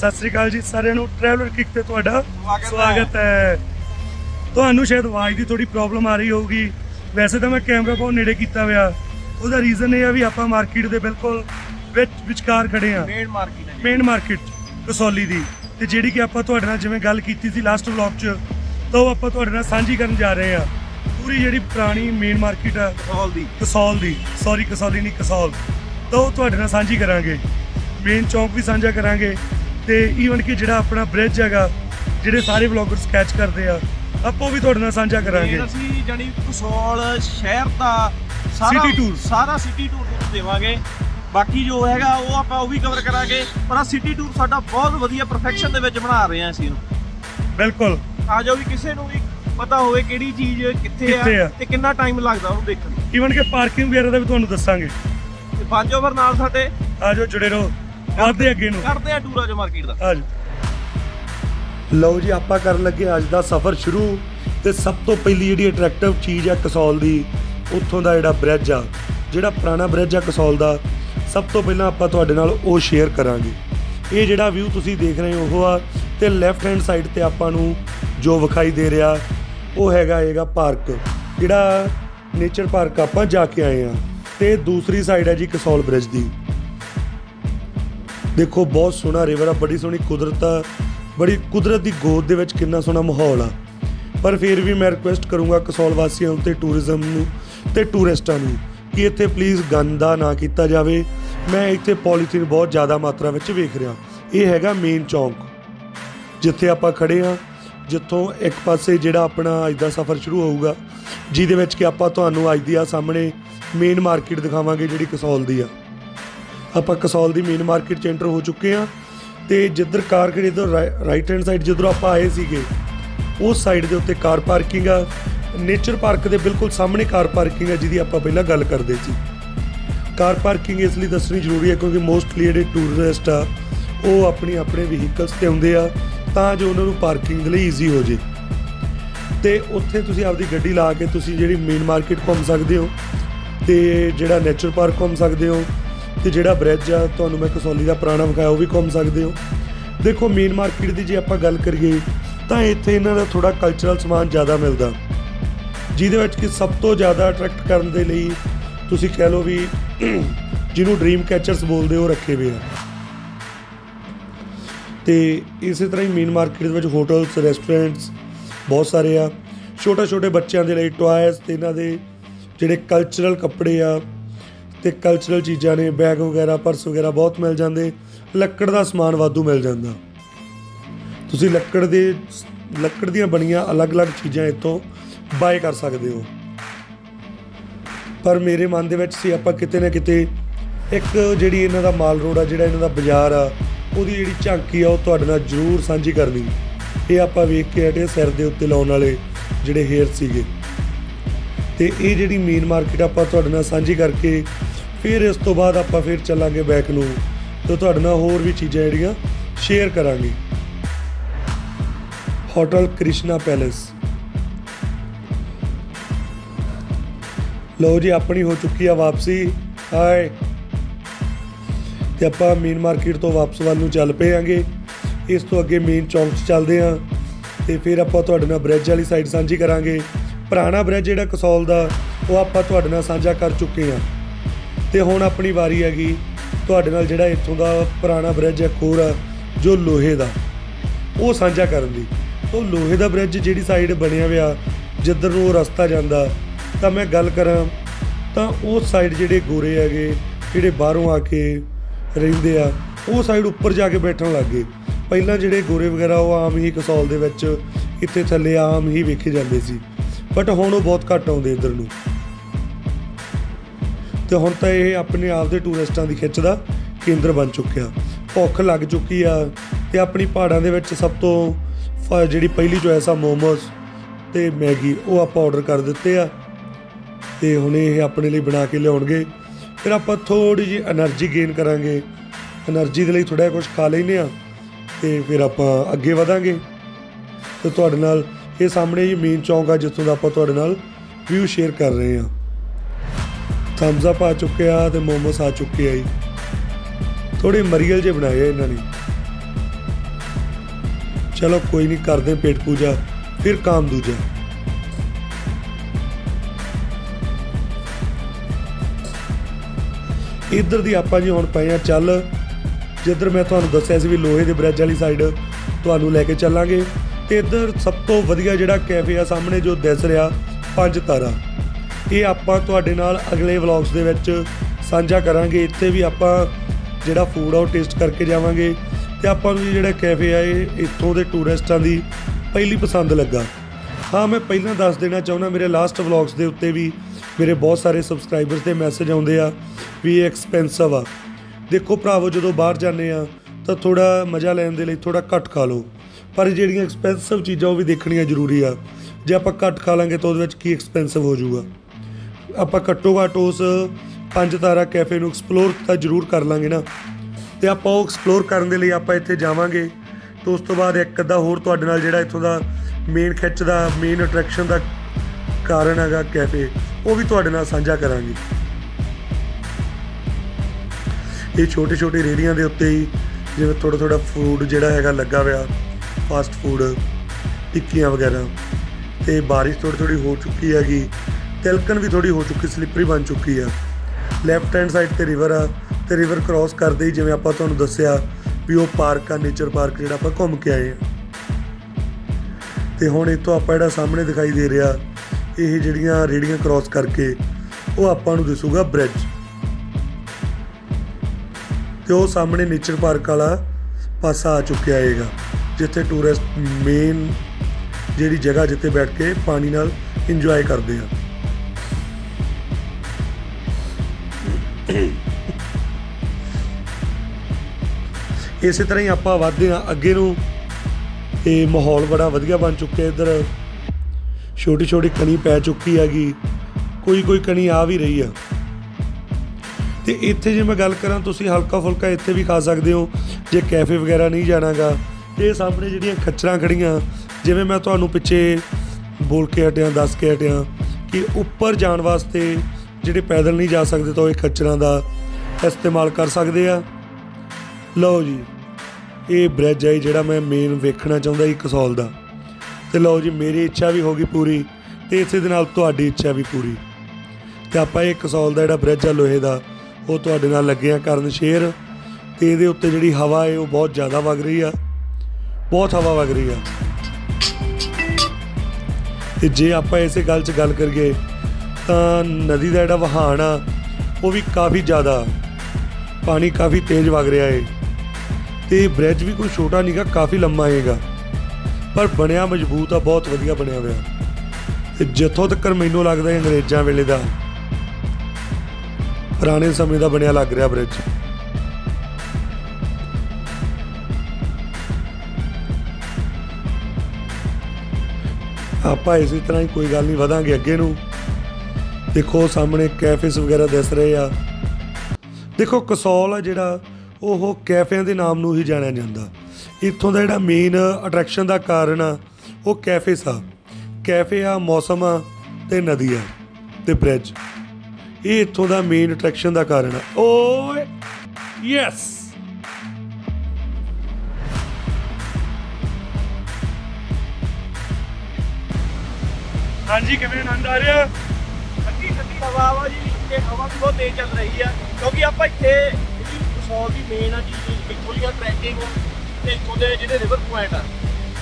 ਸਤਿ ਸ੍ਰੀ ਅਕਾਲ ਜੀ ਸਾਰਿਆਂ ਨੂੰ ਟਰੈਵਲਰ ਕਿਕ ਤੇ ਤੁਹਾਡਾ ਸਵਾਗਤ ਹੈ। ਤੁਹਾਨੂੰ ਸ਼ਾਇਦ ਆਵਾਜ਼ ਦੀ ਥੋੜੀ ਪ੍ਰੋਬਲਮ ਆ ਰਹੀ ਹੋਊਗੀ। ਵੈਸੇ ਤਾਂ ਮੈਂ ਕੈਮਰਾ ਬਹੁਤ ਨੇੜੇ ਕੀਤਾ ਹੋਇਆ। ਉਹਦਾ ਰੀਜ਼ਨ ਇਹ ਆ ਵੀ ਆਪਾਂ ਮਾਰਕੀਟ ਦੇ ਬਿਲਕੁਲ ਵਿੱਚ ਵਿਚਕਾਰ ਖੜੇ ਆ ਮੇਨ ਮਾਰਕੀਟ ਹੈ ਮੇਨ ਮਾਰਕੀਟ ਕਸੌਲੀ ਦੀ। ਤੇ ਜਿਹੜੀ ਕਿ ਆਪਾਂ ਤੁਹਾਡੇ ਨਾਲ ਜਿਵੇਂ ਗੱਲ ਕੀਤੀ ਸੀ ਲਾਸਟ ਵਲੌਗ 'ਚ ਤਾਂ ਉਹ ਆਪਾਂ ਤੁਹਾਡੇ ਨਾਲ ਸਾਂਝੀ ਕਰਨ ਜਾ ਰਹੇ ਆ ਪੂਰੀ ਜਿਹੜੀ ਪੁਰਾਣੀ ਮੇਨ ਮਾਰਕੀਟ ਆ ਹਾਲ ਦੀ। ਕਸੌਲ ਦੀ। ਸੌਰੀ ਕਸੌਲੀ ਨਹੀਂ ਕਸੌਲ ਤਾਂ ਉਹ ਤੁਹਾਡੇ ਨਾਲ ਸਾਂਝੀ ਕਰਾਂਗੇ। ਮੇਨ ਚੌਂਕ ਵੀ ਸਾਂਝਾ ਕਰਾਂਗੇ। ਤੇ ਈਵਨ ਕਿ ਜਿਹੜਾ ਆਪਣਾ ਬ੍ਰਿਜ ਹੈਗਾ ਜਿਹੜੇ ਸਾਰੇ ਵਲੌਗਰ ਸਕੈਚ ਕਰਦੇ ਆ ਆਪਾਂ ਵੀ ਤੁਹਾਡੇ ਨਾਲ ਸਾਂਝਾ ਕਰਾਂਗੇ। ਫਿਰ ਅਸੀਂ ਜਾਨੀ ਕਸੌਲ ਸ਼ਹਿਰ ਦਾ ਸਾਰਾ City tour। ਸਾਰਾ ਸਿਟੀ ਟੂਰ ਤੁਹਾਨੂੰ ਦੇਵਾਂਗੇ। ਬਾਕੀ ਜੋ ਹੈਗਾ ਉਹ ਆਪਾਂ ਉਹ ਵੀ ਕਵਰ ਕਰਾਂਗੇ। ਪਰ ਆ ਸਿਟੀ ਟੂਰ ਸਾਡਾ ਬਹੁਤ ਵਧੀਆ ਪਰਫੈਕਸ਼ਨ ਦੇ ਵਿੱਚ ਬਣਾ ਰਹੇ ਹਾਂ ਅਸੀਂ ਇਹਨੂੰ। ਬਿਲਕੁਲ। ਆ ਜੋ ਵੀ ਕਿਸੇ ਨੂੰ ਵੀ ਪਤਾ ਹੋਵੇ ਕਿਹੜੀ ਚੀਜ਼ ਕਿੱਥੇ ਆ। ਆ। ਤੇ ਕਿੰਨਾ ਟਾਈਮ ਲੱਗਦਾ ਉਹਨੂੰ ਦੇਖਣ ਨੂੰ। ਈਵਨ ਕਿ ਪਾਰਕਿੰਗ ਵਗੈਰਾ ਦਾ ਵੀ ਤੁਹਾਨੂੰ ਦੱਸਾਂਗੇ। ਤੇ ਪੰਜ ਓਵਰ ਨਾਲ ਸਾਡੇ। ਆਜੋ ਜੁੜੇ ਰਹੋ। ਵਧਦੇ ਅੱਗੇ ਨੂੰ। ਕਰਦੇ ਆ ਟੂਰ ਜੋ ਮਾਰਕੀਟ ਦਾ। ਆਜੋ ਲਓ ਜੀ ਆਪਾਂ ਕਰਨ ਲੱਗੇ ਅੱਜ ਦਾ ਸਫ਼ਰ ਸ਼ੁਰੂ ਤੇ ਸਭ ਤੋਂ ਪਹਿਲੀ ਜਿਹੜੀ ਅਟਰੈਕਟਿਵ ਚੀਜ਼ ਆ ਕਸੌਲ ਦੀ ਉੱਥੋਂ ਦਾ ਜਿਹੜਾ ਬ੍ਰਿਜ ਆ ਜਿਹੜਾ ਪੁਰਾਣਾ ਬ੍ਰਿਜ ਆ ਕਸੌਲ ਦਾ ਸਭ ਤੋਂ ਪਹਿਲਾਂ ਆਪਾਂ ਤੁਹਾਡੇ ਨਾਲ ਉਹ ਸ਼ੇਅਰ ਕਰਾਂਗੇ। ਇਹ ਜਿਹੜਾ ਵਿਊ ਤੁਸੀਂ ਦੇਖ ਰਹੇ ਹੋ ਉਹ ਆ ਤੇ ਲੈਫਟ ਹੈਂਡ ਸਾਈਡ ਤੇ ਆਪਾਂ ਨੂੰ ਜੋ ਵਿਖਾਈ ਦੇ ਰਿਹਾ ਉਹ ਹੈਗਾ ਹੈਗਾ ਪਾਰਕ ਜਿਹੜਾ ਨੇਚਰ ਪਾਰਕ ਆਪਾਂ ਜਾ ਕੇ ਆਏ ਆ ਤੇ ਦੂਸਰੀ ਸਾਈਡ ਹੈ ਜੀ ਕਸੌਲ ਬ੍ਰਿਜ ਦੀ। ਦੇਖੋ, ਬਹੁਤ ਸੋਹਣਾ ਰਿਵਰ ਆ, ਬੜੀ ਸੋਹਣੀ ਕੁਦਰਤ ਆ। ਬੜੀ ਕੁਦਰਤ ਦੀ ਗੋਦ ਦੇ ਵਿੱਚ ਕਿੰਨਾ ਸੋਹਣਾ ਮਾਹੌਲ ਆ। ਪਰ ਫਿਰ ਵੀ ਮੈਂ ਰਿਕੁਐਸਟ ਕਰੂੰਗਾ ਕਸੌਲ ਵਾਸੀਆਂ ਉੱਤੇ ਟੂਰਿਜ਼ਮ ਨੂੰ ਤੇ ਟੂਰਿਸਟਾਂ ਨੂੰ ਕਿ ਇੱਥੇ ਪਲੀਜ਼ ਗੰਦਾ ਨਾ ਕੀਤਾ ਜਾਵੇ। ਮੈਂ ਇੱਥੇ ਪੋਲੀਥੀਨ ਬਹੁਤ ਜ਼ਿਆਦਾ ਮਾਤਰਾ ਵਿੱਚ ਵੇਖ ਰਿਹਾ। ਇਹ ਹੈਗਾ ਮੇਨ ਚੌਂਕ। ਜਿੱਥੇ ਆਪਾਂ ਖੜੇ ਆ ਜਿੱਥੋਂ ਇੱਕ ਪਾਸੇ ਜਿਹੜਾ ਆਪਣਾ ਅੱਜ ਦਾ ਸਫ਼ਰ ਸ਼ੁਰੂ ਹੋਊਗਾ, ਜਿਹਦੇ ਵਿੱਚ ਕਿ ਆਪਾਂ ਤੁਹਾਨੂੰ ਅੱਜ ਦੀ ਆ ਸਾਹਮਣੇ ਮੇਨ ਮਾਰਕੀਟ ਦਿਖਾਵਾਂਗੇ ਜਿਹੜੀ ਕਸੌਲ ਦੀ ਆ। ਆਪਾਂ ਕਸੌਲ ਦੀ ਮੇਨ ਮਾਰਕੀਟ ਚ ਐਂਟਰ ਹੋ ਚੁੱਕੇ ਆ ਤੇ ਜਿੱਧਰ ਕਾਰ ਖੜੀ ਤੋਂ ਰਾਈਟ ਹੈਂਡ ਸਾਈਡ ਜਿੱਧਰੋਂ ਆਪਾਂ ਆਏ ਸੀਗੇ, ਉਸ ਸਾਈਡ ਦੇ ਉੱਤੇ ਕਾਰ ਪਾਰਕਿੰਗ ਆ। ਨੇਚਰ ਪਾਰਕ ਦੇ ਬਿਲਕੁਲ ਸਾਹਮਣੇ ਕਾਰ ਪਾਰਕਿੰਗ ਆ, ਜਿਹਦੀ ਆਪਾਂ ਪਹਿਲਾਂ ਗੱਲ ਕਰਦੇ ਸੀ। ਕਾਰ ਪਾਰਕਿੰਗ ਇਸ ਲਈ ਦੱਸਣੀ ਜ਼ਰੂਰੀ ਹੈ ਕਿਉਂਕਿ ਮੋਸਟਲੀ ਜਿਹੜੇ ਟੂਰਿਸਟ ਆ, ਉਹ ਆਪਣੇ ਆਪਣੇ ਵਹੀਕਲਸ ਤੇ ਆਉਂਦੇ ਆ, ਤਾਂ ਜੋ ਉਹਨਾਂ ਨੂੰ ਪਾਰਕਿੰਗ ਲਈ ਈਜ਼ੀ ਹੋ ਜੇ। ਤੇ ਉੱਥੇ ਤੁਸੀਂ ਆਪਦੀ ਗੱਡੀ ਲਾ ਕੇ ਤੁਸੀਂ ਜਿਹੜੀ ਮੇਨ ਮਾਰਕੀਟ ਘੁੰਮ ਸਕਦੇ ਹੋ, ਤੇ ਜਿਹੜਾ ਨੇਚਰ ਪਾਰਕ ਘੁੰਮ ਸਕਦੇ ਹੋ ਤੇ ਜਿਹੜਾ ਬ੍ਰਿਜ ਆ, ਤੁਹਾਨੂੰ ਮੈਂ ਕਸੌਲੀ ਦਾ ਪੁਰਾਣਾ ਵਿਖਾਇਆ, ਉਹ ਵੀ ਘੁੰਮ ਸਕਦੇ ਹੋ। ਦੇਖੋ ਮੇਨ ਮਾਰਕੀਟ ਦੀ ਜੇ ਆਪਾਂ ਗੱਲ ਕਰੀਏ, ਤਾਂ ਇੱਥੇ ਇਹਨਾਂ ਦਾ ਥੋੜਾ ਕਲਚਰਲ ਸਮਾਨ ਜ਼ਿਆਦਾ ਮਿਲਦਾ। ਜਿਹਦੇ ਵਿੱਚ ਕਿ ਸਭ ਤੋਂ ਜ਼ਿਆਦਾ ਅਟਰੈਕਟ ਕਰਨ ਦੇ ਲਈ ਤੁਸੀਂ ਕਹਿ ਲਓ ਵੀ ਜਿਹਨੂੰ ਡ੍ਰੀਮ ਕੈਚਰਸ ਬੋਲਦੇ ਹੋ ਰੱਖੇ ਹੋਏ ਆ। ਤੇ ਇਸੇ ਤਰ੍ਹਾਂ ਹੀ ਮੇਨ ਮਾਰਕੀਟ ਦੇ ਵਿੱਚ ਹੋਟਲਸ ਰੈਸਟੋਰੈਂਟਸ ਬਹੁਤ ਸਾਰੇ ਆ। ਛੋਟੇ ਛੋਟੇ ਬੱਚਿਆਂ ਦੇ ਲਈ ਟੁਆਇਸ ਤੇ ਇਹਨਾਂ ਦੇ ਜਿਹੜੇ ਕਲਚਰਲ ਕੱਪੜੇ ਆ ਤੇ ਕਲਚਰਲ ਚੀਜ਼ਾਂ ਨੇ ਬੈਗ ਵਗੈਰਾ ਪਰਸ ਵਗੈਰਾ ਬਹੁਤ ਮਿਲ ਜਾਂਦੇ। ਲੱਕੜ ਦਾ ਸਮਾਨ ਵਾਧੂ ਮਿਲ ਜਾਂਦਾ। ਤੁਸੀਂ ਲੱਕੜ ਦੇ ਲੱਕੜ ਦੀਆਂ ਬਣੀਆਂ ਅਲੱਗ-ਅਲੱਗ ਚੀਜ਼ਾਂ ਇੱਥੋਂ ਬਾਏ ਕਰ ਸਕਦੇ ਹੋ। ਪਰ ਮੇਰੇ ਮਨ ਦੇ ਵਿੱਚ ਸੀ, ਆਪਾਂ ਕਿਤੇ ਨਾ ਕਿਤੇ ਇੱਕ ਜਿਹੜੀ ਇਹਨਾਂ ਦਾ ਮਾਲ ਰੋਡ ਆ, ਜਿਹੜਾ ਇਹਨਾਂ ਦਾ ਬਾਜ਼ਾਰ ਆ, ਉਹਦੀ ਜਿਹੜੀ ਝਾਂਕੀ ਆ, ਉਹ ਤੁਹਾਡੇ ਨਾਲ ਜ਼ਰੂਰ ਸਾਂਝੀ ਕਰਨੀ। ਇਹ ਆਪਾਂ ਵੇਖ ਕੇ ਹਟੇ ਸਿਰ ਦੇ ਉੱਤੇ ਲਾਉਣ ਵਾਲੇ ਜਿਹੜੇ ਹੇਅਰ ਸੀਗੇ। ਤੇ ਇਹ ਜਿਹੜੀ ਮੇਨ ਮਾਰਕੀਟ ਆਪਾਂ ਤੁਹਾਡੇ ਨਾਲ ਸਾਂਝੀ ਕਰਕੇ ਫਿਰ ਇਸ ਤੋਂ ਬਾਅਦ ਆਪਾਂ ਫਿਰ ਚੱਲਾਂਗੇ ਬੈਕ ਨੂੰ। ਤੇ ਤੁਹਾਡੇ ਨਾਲ ਹੋਰ ਵੀ ਚੀਜ਼ਾਂ ਜਿਹੜੀਆਂ ਸ਼ੇਅਰ ਕਰਾਂਗੇ। ਹੋਟਲ ਕ੍ਰਿਸ਼ਨਾ ਪੈਲੇਸ ਲਓ ਜੀ, ਆਪਣੀ ਹੋ ਚੁੱਕੀ ਆ ਵਾਪਸੀ। ਹਾਏ ਤੇ ਆਪਾਂ ਮੇਨ ਮਾਰਕੀਟ ਤੋਂ ਵਾਪਸ ਵੱਲ ਨੂੰ ਚੱਲ ਪਏ ਆਂਗੇ। ਇਸ ਤੋਂ ਅੱਗੇ ਮੇਨ ਚੌਂਕ 'ਚ ਚੱਲਦੇ ਆਂ। ਤੇ ਫਿਰ ਆਪਾਂ ਤੁਹਾਡੇ ਨਾਲ ਬ੍ਰਿਜ ਵਾਲੀ ਸਾਈਡ ਸਾਂਝੀ ਕਰਾਂਗੇ। ਪੁਰਾਣਾ ਬ੍ਰਿਜ ਜਿਹੜਾ ਕਸੌਲ ਦਾ, ਉਹ ਆਪਾਂ ਤੁਹਾਡੇ ਨਾਲ ਸਾਂਝਾ ਕਰ ਚੁੱਕੇ ਆਂ। ਤੇ ਹੁਣ ਆਪਣੀ ਵਾਰੀ ਹੈਗੀ। ਤੁਹਾਡੇ ਨਾਲ ਜਿਹੜਾ ਇੱਥੋਂ ਦਾ ਪੁਰਾਣਾ ਬ੍ਰਿਜ ਹੈ ਖੋਰ ਆ ਜੋ ਲੋਹੇ ਦਾ, ਉਹ ਸਾਂਝਾ ਕਰਨ ਦੀ। ਉਹ ਲੋਹੇ ਦਾ ਬ੍ਰਿਜ ਜਿਹੜੀ ਸਾਈਡ ਬਣਿਆ ਹੋਇਆ, ਜਿੱਧਰ ਨੂੰ ਉਹ ਰਸਤਾ ਜਾਂਦਾ, ਤਾਂ ਮੈਂ ਗੱਲ ਕਰਾਂ, ਤਾਂ ਉਹ ਸਾਈਡ ਜਿਹੜੇ ਗੋਰੇ ਹੈਗੇ, ਜਿਹੜੇ ਬਾਹਰੋਂ ਆ ਕੇ ਰਹਿੰਦੇ ਆ, ਉਹ ਸਾਈਡ ਉੱਪਰ ਜਾ ਕੇ ਬੈਠਣ ਲੱਗ ਗਏ। ਪਹਿਲਾਂ ਜਿਹੜੇ ਗੋਰੇ ਵਗੈਰਾ, ਉਹ ਆਮ ਹੀ ਕਸੌਲ ਦੇ ਵਿੱਚ, ਇੱਥੇ ਥੱਲੇ ਆਮ ਹੀ ਵੇਖੇ ਜਾਂਦੇ ਸੀ। ਬਟ ਹੁਣ ਉਹ ਬਹੁਤ ਘੱਟ ਆਉਂਦੇ ਇੱਧਰ ਨੂੰ। ਤੇ ਹੁਣ ਤਾਂ ਇਹ ਆਪਣੇ ਆਪ ਦੇ ਟੂਰਿਸਟਾਂ ਦੀ ਖਿੱਚ ਦਾ ਕੇਂਦਰ ਬਣ ਚੁੱਕਿਆ। ਭੁੱਖ ਲੱਗ ਚੁੱਕੀ ਆ ਤੇ ਆਪਣੀ ਪਹਾੜਾਂ ਦੇ ਵਿੱਚ ਸਭ ਤੋਂ ਜਿਹੜੀ ਪਹਿਲੀ ਚੋਇਸ ਆ ਮੋਮੋਸ ਤੇ ਮੈਗੀ ਉਹ ਆਪਾਂ ਆਰਡਰ ਕਰ ਦਿੱਤੇ ਆ। ਤੇ ਹੁਣ ਇਹ ਆਪਣੇ ਲਈ ਬਣਾ ਕੇ ਲਿਆਉਣਗੇ। ਫਿਰ ਆਪਾਂ ਥੋੜੀ ਜੀ એનર્ਜੀ ਗੇਨ ਕਰਾਂਗੇ। એનર્ਜੀ ਦੇ ਲਈ ਥੋੜਾ ਕੁਝ ਖਾ ਲੈਨੇ ਆ ਤੇ ਫਿਰ ਆਪਾਂ ਅੱਗੇ ਵਧਾਂਗੇ। ਤੇ ਤੁਹਾਡੇ ਨਾਲ ਇਹ ਸਾਹਮਣੇ ਹੀ ਮੇਨ ਚੌਂਕ ਆ ਜਿੱਥੋਂ ਦਾ ਆਪਾਂ ਤੁਹਾਡੇ ਨਾਲ ਵਿਊ ਸ਼ੇਅਰ ਕਰ ਰਹੇ ਹਾਂ ਥੰਬਸ ਅਪ ਆ ਚੁੱਕੇ ਤੇ ਮੋਮੋਸ ਆ ਚੁੱਕੇ ਆ ਜੀ। ਥੋੜੇ ਮਰੀਅਲ ਜੇ ਬਣਾਏ ਆ ਇਹਨਾਂ ਨੇ। ਚਲੋ ਕੋਈ ਨਹੀਂ, ਕਰਦੇ ਪੇਟ ਪੂਜਾ, ਫਿਰ ਕਾਮ ਦੂਜਾ। ਇੱਧਰ ਦੀ ਆਪਾਂ ਜੀ ਹੁਣ ਪਏ ਆ ਚੱਲ। ਜਿੱਧਰ ਮੈਂ ਤੁਹਾਨੂੰ ਦੱਸਿਆ ਸੀ ਵੀ ਲੋਹੇ ਦੇ ਬ੍ਰਿਜ ਵਾਲੀ ਸਾਈਡ ਤੁਹਾਨੂੰ ਲੈ ਕੇ ਚੱਲਾਂਗੇ। ਤੇ ਇੱਧਰ ਸਭ ਤੋਂ ਵਧੀਆ ਜਿਹੜਾ ਕੈਫੇ ਆ ਸਾਹਮਣੇ ਜੋ ਦਿਸ ਰਿਹਾ, ਪੰਜ ਤਾਰਾ। ਇਹ ਆਪਾਂ ਤੁਹਾਡੇ ਨਾਲ ਅਗਲੇ ਵਲੌਗਸ ਦੇ ਵਿੱਚ ਸਾਂਝਾ ਕਰਾਂਗੇ। ਇੱਥੇ ਵੀ ਆਪਾਂ ਜਿਹੜਾ ਫੂਡ ਆ ਉਹ ਟੇਸਟ ਕਰਕੇ ਜਾਵਾਂਗੇ ਤੇ ਆਪਾਂ ਨੂੰ ਜਿਹੜਾ ਕੈਫੇ ਆ, ਇਹ ਇੱਥੋਂ ਦੇ ਟੂਰਿਸਟਾਂ ਦੀ ਪਹਿਲੀ ਪਸੰਦ ਲੱਗਾ। ਹਾਂ, ਮੈਂ ਪਹਿਲਾਂ ਦੱਸ ਦੇਣਾ ਚਾਹੁੰਦਾ, ਮੇਰੇ ਲਾਸਟ ਵਲੌਗਸ ਦੇ ਉੱਤੇ ਵੀ ਮੇਰੇ ਬਹੁਤ ਸਾਰੇ ਸਬਸਕ੍ਰਾਈਬਰਸ ਦੇ ਮੈਸੇਜ ਆਉਂਦੇ ਆ ਵੀ ਇਹ ਐਕਸਪੈਂਸਿਵ ਆ। ਦੇਖੋ ਭਰਾਵੋ, ਜਦੋਂ ਬਾਹਰ ਜਾਂਦੇ ਆ, ਤਾਂ ਥੋੜਾ ਮਜ਼ਾ ਲੈਣ ਦੇ ਲਈ ਥੋੜਾ ਘੱਟ ਖਾ ਲਓ। ਪਰ ਜਿਹੜੀਆਂ ਐਕਸਪੈਂਸਿਵ ਚੀਜ਼ਾਂ ਉਹ ਵੀ ਦੇਖਣੀਆਂ ਜ਼ਰੂਰੀ ਆ। ਜੇ ਆਪਾਂ ਘੱਟ ਖਾ ਲਾਂਗੇ, ਤਾਂ ਉਹਦੇ ਵਿੱਚ ਕੀ ਐਕਸਪੈਂਸਿਵ ਹੋ ਜਾਊਗਾ? ਆਪਾਂ ਘੱਟੋ ਘੱਟ ਉਸ ਪੰਜ ਤਾਰਾ ਕੈਫੇ ਨੂੰ ਐਕਸਪਲੋਰ ਤਾਂ ਜ਼ਰੂਰ ਕਰ ਲਾਂਗੇ ਨਾ। ਤੇ ਆਪਾਂ ਉਹ ਐਕਸਪਲੋਰ ਕਰਨ ਦੇ ਲਈ ਆਪਾਂ ਇੱਥੇ ਜਾਵਾਂਗੇ। ਤੇ ਉਸ ਤੋਂ ਬਾਅਦ ਇੱਕ ਅੱਧਾ ਹੋਰ ਤੁਹਾਡੇ ਨਾਲ ਜਿਹੜਾ ਇੱਥੋਂ ਦਾ ਮੇਨ ਖਿੱਚ ਦਾ ਮੇਨ ਅਟਰੈਕਸ਼ਨ ਦਾ ਕਾਰਨ ਹੈਗਾ ਕੈਫੇ, ਉਹ ਵੀ ਤੁਹਾਡੇ ਨਾਲ ਸਾਂਝਾ ਕਰਾਂਗੇ। ਇਹ ਛੋਟੇ ਛੋਟੇ ਰੇੜੀਆਂ ਦੇ ਉੱਤੇ ਹੀ, ਜਿਵੇਂ ਥੋੜਾ ਥੋੜਾ ਫੂਡ ਜਿਹੜਾ ਹੈਗਾ ਲੱਗਾ ਹੋਇਆ ਫਾਸਟ ਫੂਡ ਟਿੱਕੀਆਂ ਵਗੈਰਾ। ਤੇ ਬਾਰਿਸ਼ ਥੋੜੀ ਥੋੜੀ ਹੋ ਚੁੱਕੀ ਹੈਗੀ ਤਿਲਕਣ ਵੀ ਥੋੜੀ ਹੋ ਚੁੱਕੀ, ਸਲਿੱਪਰੀ ਬਣ ਚੁੱਕੀ ਆ। ਲੈਫਟ ਹੈਂਡ ਸਾਈਡ ਤੇ ਰਿਵਰ ਆ, ਤੇ ਰਿਵਰ ਕ੍ਰਾਸ ਕਰਦੇ ਹੀ ਜਿਵੇਂ ਆਪਾਂ ਤੁਹਾਨੂੰ ਦੱਸਿਆ ਵੀ ਉਹ ਪਾਰਕ ਆ ਨੇਚਰ ਪਾਰਕ ਜਿਹੜਾ ਆਪਾਂ ਘੁੰਮ ਕੇ ਆਏ ਆ। ਤੇ ਹੁਣ ਇੱਥੋਂ ਆਪਾਂ ਜਿਹੜਾ ਸਾਹਮਣੇ ਦਿਖਾਈ ਦੇ ਰਿਹਾ, ਇਹ ਜਿਹੜੀਆਂ ਰੇੜੀਆਂ ਕ੍ਰਾਸ ਕਰਕੇ, ਉਹ ਆਪਾਂ ਨੂੰ ਦਿਸੂਗਾ ਬ੍ਰਿਜ ਤੇ ਉਹ ਸਾਹਮਣੇ ਨੇਚਰ ਪਾਰਕ ਵਾਲਾ ਪਾਸਾ ਆ ਚੁੱਕਿਆ ਹੈਗਾ, ਜਿੱਥੇ ਟੂਰਿਸਟ ਮੇਨ ਜਿਹੜੀ ਜਗ੍ਹਾ ਜਿੱਥੇ ਬੈਠ ਕੇ ਪਾਣੀ ਨਾਲ ਇੰਜੋਏ ਕਰਦੇ ਆ। ਇਸੇ ਤਰ੍ਹਾਂ ਹੀ ਆਪਾਂ ਵਧਦੇ ਹਾਂ ਅੱਗੇ ਨੂੰ ਇਹ ਮਾਹੌਲ ਬੜਾ ਵਧੀਆ ਬਣ ਚੁੱਕਿਆ ਇੱਧਰ। ਛੋਟੀ ਛੋਟੀ ਕਣੀ ਪੈ ਚੁੱਕੀ ਹੈਗੀ, ਕੋਈ ਕੋਈ ਕਣੀ ਆ ਵੀ ਰਹੀ ਆ। ਤੇ ਇੱਥੇ ਜੇ ਮੈਂ ਗੱਲ ਕਰਾਂ, ਤੁਸੀਂ ਹਲਕਾ ਫੁਲਕਾ ਇੱਥੇ ਵੀ ਖਾ ਸਕਦੇ ਹੋ, ਜੇ ਕੈਫੇ ਵਗੈਰਾ ਨਹੀਂ ਜਾਣਾਗਾ। ਇਹ ਸਾਹਮਣੇ ਜਿਹੜੀਆਂ ਖੱਚਰਾਂ ਖੜੀਆਂ, ਜਿਵੇਂ ਮੈਂ ਤੁਹਾਨੂੰ ਪਿੱਛੇ ਬੋਲ ਕੇ ਹਟਿਆ, ਦੱਸ ਕੇ ਹਟਿਆ ਕਿ ਉੱਪਰ ਜਾਣ ਵਾਸਤੇ ਜਿਹੜੇ ਪੈਦਲ ਨਹੀਂ ਜਾ ਸਕਦੇ ਤਾਂ ਉਹ ਇਹ ਖੱਚਰਾਂ ਦਾ ਇਸਤੇਮਾਲ ਕਰ ਸਕਦੇ ਆ। ਲਓ ਜੀ, ਇਹ ਬ੍ਰਿਜ ਹੈ ਜਿਹੜਾ ਮੈਂ ਮੇਨ ਵੇਖਣਾ ਚਾਹੁੰਦਾ ਜੀ ਕਸੌਲ ਦਾ। ਤੇ ਲਓ ਜੀ, ਮੇਰੀ ਇੱਛਾ ਵੀ ਹੋ ਗਈ ਪੂਰੀ, ਤੇ ਇਸੇ ਦੇ ਨਾਲ ਤੁਹਾਡੀ ਇੱਛਾ ਵੀ ਪੂਰੀ। ਤੇ ਆਪਾਂ ਇਹ ਕਸੌਲ ਦਾ ਜਿਹੜਾ ਬ੍ਰਿਜ ਆ ਲੋਹੇ ਦਾ, ਉਹ ਤੁਹਾਡੇ ਨਾਲ ਲੱਗੇ ਕਰਨ ਸ਼ੇਅਰ। ਤੇ ਇਹਦੇ ਉੱਤੇ ਜਿਹੜੀ ਹਵਾ ਹੈ, ਉਹ ਬਹੁਤ ਜ਼ਿਆਦਾ ਵਗ ਰਹੀ ਆ। ਬਹੁਤ ਹਵਾ ਵਗ ਰਹੀ ਆ। ਤੇ ਜੇ ਆਪਾਂ ਇਸੇ ਗੱਲ 'ਚ ਗੱਲ ਕਰੀਏ, ਤਾਂ ਨਦੀ ਦਾ ਜਿਹੜਾ ਵਹਾਣ ਆ ਉਹ ਵੀ ਕਾਫੀ ਜ਼ਿਆਦਾ, ਪਾਣੀ ਕਾਫੀ ਤੇਜ਼ ਵਗ ਰਿਹਾ ਏ। ਤੇ ਬ੍ਰਿਜ ਵੀ ਕੋਈ ਛੋਟਾ ਨਹੀਂਗਾ ਕਾਫੀ ਲੰਮਾ ਹੈਗਾ ਪਰ ਬਣਿਆ ਮਜ਼ਬੂਤ ਆ, ਬਹੁਤ ਵਧੀਆ ਬਣਿਆ ਹੋਇਆ। ਤੇ ਜਿੱਥੋਂ ਤੱਕ ਮੈਨੂੰ ਲੱਗਦਾ ਹੈ ਅੰਗਰੇਜ਼ਾਂ ਵੇਲੇ ਦਾ ਪੁਰਾਣੇ ਸਮੇਂ ਦਾ ਬਣਿਆ ਲੱਗ ਰਿਹਾ ਬ੍ਰਿਜ ਆਪਾਂ ਇਸੇ ਤਰ੍ਹਾਂ ਹੀ ਕੋਈ ਗੱਲ ਨਹੀਂ ਵਧਾਂਗੇ ਅੱਗੇ ਨੂੰ। ਦੇਖੋ ਸਾਹਮਣੇ ਕੈਫੇਸ ਵਗੈਰਾ ਦਿਸ ਰਹੇ ਆ। ਦੇਖੋ ਕਸੌਲ ਆ ਜਿਹੜਾ ਉਹ ਕੈਫਿਆਂ ਦੇ ਨਾਮ ਨੂੰ ਹੀ ਜਾਣਿਆ ਜਾਂਦਾ। ਇੱਥੋਂ ਦਾ ਜਿਹੜਾ ਮੇਨ ਅਟਰੈਕਸ਼ਨ ਦਾ ਕਾਰਨ ਆ, ਉਹ ਕੈਫੇਸ ਆ ਕੈਫੇ ਆ, ਮੌਸਮ ਆ ਤੇ ਨਦੀ ਆ ਤੇ ਬ੍ਰਿਜ ਇਹ ਇੱਥੋਂ ਦਾ ਮੇਨ ਅਟਰੈਕਸ਼ਨ ਦਾ ਕਾਰਨ ਆ। ਓਏ ਯੈਸ ਹਾਂਜੀ, ਕਿਵੇਂ ਆਨੰਦ ਆ ਰਿਹਾ? ਠੰਡੀ ਠੰਡੀ ਹਵਾ ਵਾ ਜੀ, ਤੇ ਹਵਾ ਵੀ ਬਹੁਤ ਤੇਜ਼ ਚੱਲ ਰਹੀ ਆ। ਕਿਉਂਕਿ ਆਪਾਂ ਇੱਥੇ ਕਸੌਲ ਦੀ ਮੇਨ ਆ ਚੀਜ਼ ਇੱਥੋਂ ਦੀਆਂ ਟਰੈਕਿੰਗ ਤੇ ਇੱਥੋਂ ਦੇ ਜਿਹੜੇ ਰਿਵਰ ਪੁਆਇੰਟ ਆ।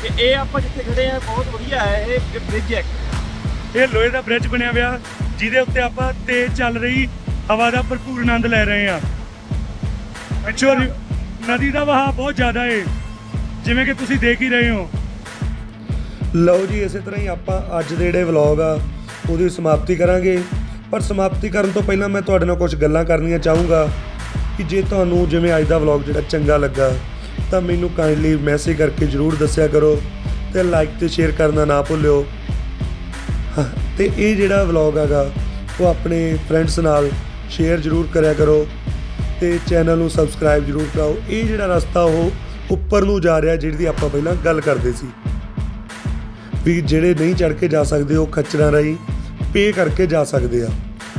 ਤੇ ਇਹ ਆਪਾਂ ਜਿੱਥੇ ਖੜੇ ਆ ਬਹੁਤ ਵਧੀਆ ਹੈ ਇਹ ਬ੍ਰਿਜ ਹੈ। ਇਹ ਲੋਹੇ ਦਾ ਬ੍ਰਿਜ ਬਣਿਆ ਹੋਇਆ ਜਿਹਦੇ ਉੱਤੇ ਆਪਾਂ ਤੇਜ਼ ਚੱਲ ਰਹੀ ਹਵਾ ਦਾ ਭਰਪੂਰ ਆਨੰਦ ਲੈ ਰਹੇ ਹਾਂ। ਪਿੱਛੋਂ ਰੀ- ਨਦੀ ਦਾ ਵਹਾਅ ਬਹੁਤ ਜ਼ਿਆਦਾ ਹੈ ਜਿਵੇਂ ਕਿ ਤੁਸੀਂ ਦੇਖ ਹੀ ਰਹੇ ਹੋ। ਲਓ ਜੀ ਇਸੇ ਤਰ੍ਹਾਂ ਹੀ ਆਪਾਂ ਅੱਜ ਦੇ ਜਿਹੜੇ ਵਲੌਗ ਆ ਉਹਦੀ ਸਮਾਪਤੀ ਕਰਾਂਗੇ। ਪਰ ਸਮਾਪਤੀ ਕਰਨ ਤੋਂ ਪਹਿਲਾਂ ਮੈਂ ਤੁਹਾਡੇ ਨਾਲ ਕੁਝ ਗੱਲਾਂ ਕਰਨੀਆਂ ਚਾਹੂੰਗਾ। ਕਿ ਜੇ ਤੁਹਾਨੂੰ ਜਿਵੇਂ ਅੱਜ ਦਾ ਵਲੌਗ ਜਿਹੜਾ ਚੰਗਾ ਲੱਗਾ ਤਾਂ ਮੈਨੂੰ ਕਾਈਂਡਲੀ ਮੈਸੇਜ ਕਰਕੇ ਜਰੂਰ ਦੱਸਿਆ ਕਰੋ ਤੇ ਲਾਈਕ ਤੇ ਸ਼ੇਅਰ ਕਰਨਾ ਨਾ ਭੁੱਲਿਓ। ਹਾਂ, ਤੇ ਇਹ ਜਿਹੜਾ ਵਲੌਗ ਹੈਗਾ ਉਹ ਆਪਣੇ ਫਰੈਂਡਸ ਨਾਲ ਸ਼ੇਅਰ ਜਰੂਰ ਕਰਿਆ ਕਰੋ ਤੇ ਚੈਨਲ ਨੂੰ ਸਬਸਕ੍ਰਾਈਬ ਜਰੂਰ ਕਰਾਓ। ਇਹ ਜਿਹੜਾ ਰਸਤਾ ਉਹ ਉੱਪਰ ਨੂੰ ਜਾ ਰਿਹਾ ਜਿਹਦੀ ਆਪਾਂ ਪਹਿਲਾਂ ਗੱਲ ਕਰਦੇ ਸੀ। ਵੀ ਜਿਹੜੇ ਨਹੀਂ ਚੜ ਕੇ ਜਾ ਸਕਦੇ ਉਹ ਖੱਚਰਾਂ ਰਾਹੀਂ ਪੇ ਕਰਕੇ ਜਾ ਸਕਦੇ ਆ।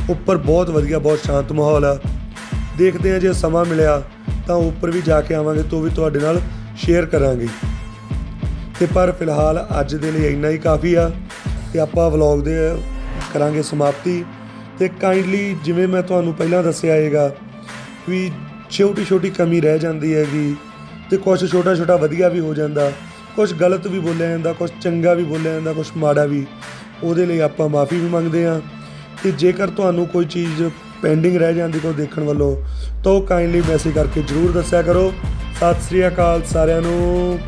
ਉੱਪਰ ਬਹੁਤ ਵਧੀਆ ਬਹੁਤ ਸ਼ਾਂਤ ਮਾਹੌਲ ਆ। ਦੇਖਦੇ ਹਾਂ ਜੇ ਸਮਾਂ ਮਿਲਿਆ ਤਾਂ ਉੱਪਰ ਵੀ ਜਾ ਕੇ ਆਵਾਂਗੇ ਤੋਂ ਵੀ ਤੁਹਾਡੇ ਨਾਲ ਸ਼ੇਅਰ ਕਰਾਂਗੇ। ਤੇ ਪਰ ਫਿਲਹਾਲ ਅੱਜ ਦੇ ਲਈ ਇੰਨਾ ਹੀ ਕਾਫੀ ਆ ਤੇ ਆਪਾਂ ਵਲੌਗ ਦੇ ਕਰਾਂਗੇ ਸਮਾਪਤੀ। ਤੇ ਕਾਈਂਡਲੀ ਜਿਵੇਂ ਮੈਂ ਤੁਹਾਨੂੰ ਪਹਿਲਾਂ ਦੱਸਿਆ ਹੈਗਾ ਵੀ ਛੋਟੀ ਛੋਟੀ ਕਮੀ ਰਹਿ ਜਾਂਦੀ ਹੈਗੀ ਤੇ ਕੁਝ ਛੋਟਾ ਛੋਟਾ ਵਧੀਆ ਵੀ ਹੋ ਜਾਂਦਾ ਕੁਝ ਗਲਤ ਵੀ ਬੋਲਿਆ ਜਾਂਦਾ ਕੁਝ ਚੰਗਾ ਵੀ ਬੋਲਿਆ ਜਾਂਦਾ ਕੁਝ ਮਾੜਾ ਵੀ। ਉਹਦੇ ਲਈ ਆਪਾਂ ਮਾਫੀ ਵੀ ਮੰਗਦੇ ਹਾਂ ਤੇ ਜੇਕਰ ਤੁਹਾਨੂੰ ਕੋਈ ਚੀਜ਼ ਪੈਂਡਿੰਗ ਰਹਿ ਜਾਂਦੀ ਕੋ ਦੇਖਣ ਵੱਲੋਂ। ਤਾਂ ਉਹ ਕਾਈਂਡਲੀ ਮੈਸੇਜ ਕਰਕੇ ਜਰੂਰ ਦੱਸਿਆ ਕਰੋ। ਸਤਿ ਸ੍ਰੀ ਅਕਾਲ ਸਾਰਿਆਂ ਨੂੰ।